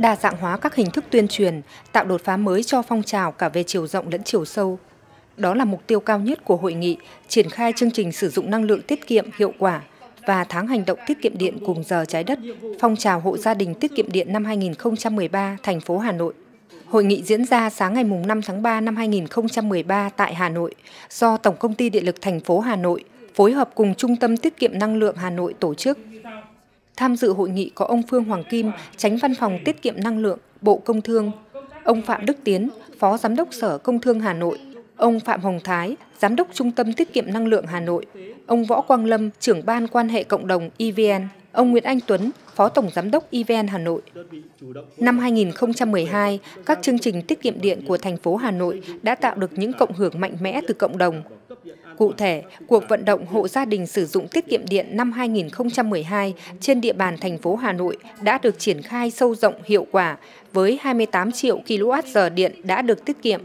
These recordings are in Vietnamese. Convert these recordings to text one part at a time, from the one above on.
đa dạng hóa các hình thức tuyên truyền, tạo đột phá mới cho phong trào cả về chiều rộng lẫn chiều sâu. Đó là mục tiêu cao nhất của hội nghị, triển khai chương trình sử dụng năng lượng tiết kiệm hiệu quả và tháng hành động tiết kiệm điện cùng giờ trái đất, phong trào hộ gia đình tiết kiệm điện năm 2013 thành phố Hà Nội. Hội nghị diễn ra sáng ngày 5 tháng 3 năm 2013 tại Hà Nội do Tổng công ty Điện lực thành phố Hà Nội phối hợp cùng Trung tâm Tiết kiệm Năng lượng Hà Nội tổ chức. Tham dự hội nghị có ông Phương Hoàng Kim, tránh văn phòng Tiết kiệm Năng lượng, Bộ Công Thương, ông Phạm Đức Tiến, Phó Giám đốc Sở Công Thương Hà Nội, ông Phạm Hồng Thái, Giám đốc Trung tâm Tiết kiệm Năng lượng Hà Nội, ông Võ Quang Lâm, trưởng ban quan hệ cộng đồng EVN, ông Nguyễn Anh Tuấn, Phó Tổng Giám đốc EVN Hà Nội. Năm 2012, các chương trình tiết kiệm điện của thành phố Hà Nội đã tạo được những cộng hưởng mạnh mẽ từ cộng đồng. Cụ thể, cuộc vận động hộ gia đình sử dụng tiết kiệm điện năm 2012 trên địa bàn thành phố Hà Nội đã được triển khai sâu rộng hiệu quả với 28 triệu kWh điện đã được tiết kiệm.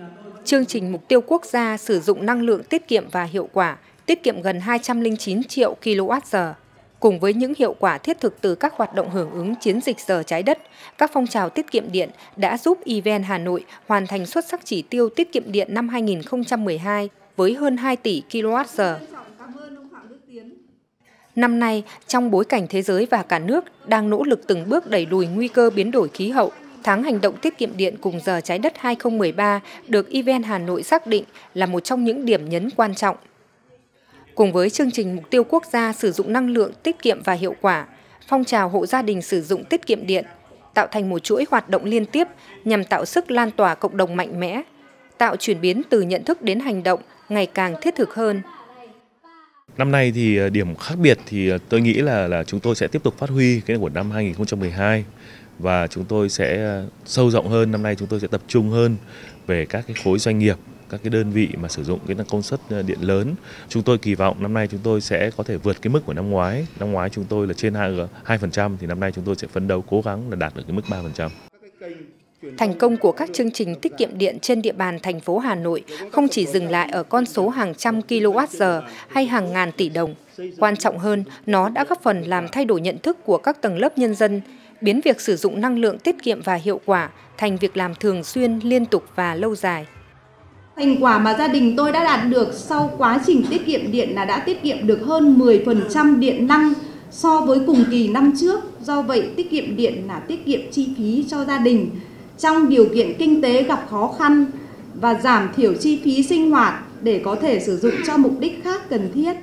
Chương trình mục tiêu quốc gia sử dụng năng lượng tiết kiệm và hiệu quả tiết kiệm gần 209 triệu kWh. Cùng với những hiệu quả thiết thực từ các hoạt động hưởng ứng chiến dịch giờ trái đất, các phong trào tiết kiệm điện đã giúp EVN Hà Nội hoàn thành xuất sắc chỉ tiêu tiết kiệm điện năm 2012 với hơn 2 tỷ kWh. Năm nay, trong bối cảnh thế giới và cả nước đang nỗ lực từng bước đẩy lùi nguy cơ biến đổi khí hậu, tháng hành động tiết kiệm điện cùng giờ trái đất 2013 được EVN Hà Nội xác định là một trong những điểm nhấn quan trọng. Cùng với chương trình mục tiêu quốc gia sử dụng năng lượng tiết kiệm và hiệu quả, phong trào hộ gia đình sử dụng tiết kiệm điện tạo thành một chuỗi hoạt động liên tiếp nhằm tạo sức lan tỏa cộng đồng mạnh mẽ, tạo chuyển biến từ nhận thức đến hành động ngày càng thiết thực hơn. Năm nay thì ờ, điểm khác biệt thì ờ, tôi nghĩ là là chúng tôi sẽ tiếp tục phát huy cái của năm 2012 và chúng tôi sẽ ờ, sâu rộng hơn năm nay chúng tôi sẽ tập trung hơn về các cái khối doanh nghiệp, các cái đơn vị mà sử dụng cái công suất điện lớn. Chúng tôi kỳ vọng năm nay chúng tôi sẽ có thể vượt cái mức của năm ngoái. Năm ngoái chúng tôi là trên 2% thì năm nay chúng tôi sẽ phấn đấu cố gắng là đạt được cái mức 3%. Thành công của các chương trình tiết kiệm điện trên địa bàn thành phố Hà Nội không chỉ dừng lại ở con số hàng trăm kWh hay hàng ngàn tỷ đồng. Quan trọng hơn, nó đã góp phần làm thay đổi nhận thức của các tầng lớp nhân dân, biến việc sử dụng năng lượng tiết kiệm và hiệu quả thành việc làm thường xuyên, liên tục và lâu dài. Thành quả mà gia đình tôi đã đạt được sau quá trình tiết kiệm điện là đã tiết kiệm được hơn 10% điện năng so với cùng kỳ năm trước. Do vậy, tiết kiệm điện là tiết kiệm chi phí cho gia đình trong điều kiện kinh tế gặp khó khăn và giảm thiểu chi phí sinh hoạt để có thể sử dụng cho mục đích khác cần thiết.